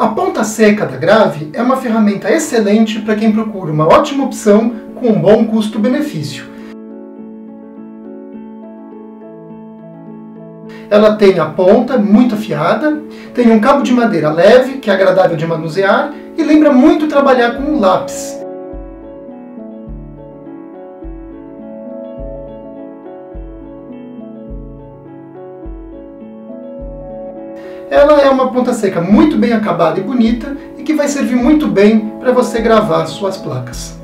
A ponta seca da Grave é uma ferramenta excelente para quem procura uma ótima opção com um bom custo-benefício. Ela tem a ponta muito afiada, tem um cabo de madeira leve, que é agradável de manusear, e lembra muito trabalhar com um lápis. Ela é uma ponta seca muito bem acabada e bonita e que vai servir muito bem para você gravar suas placas.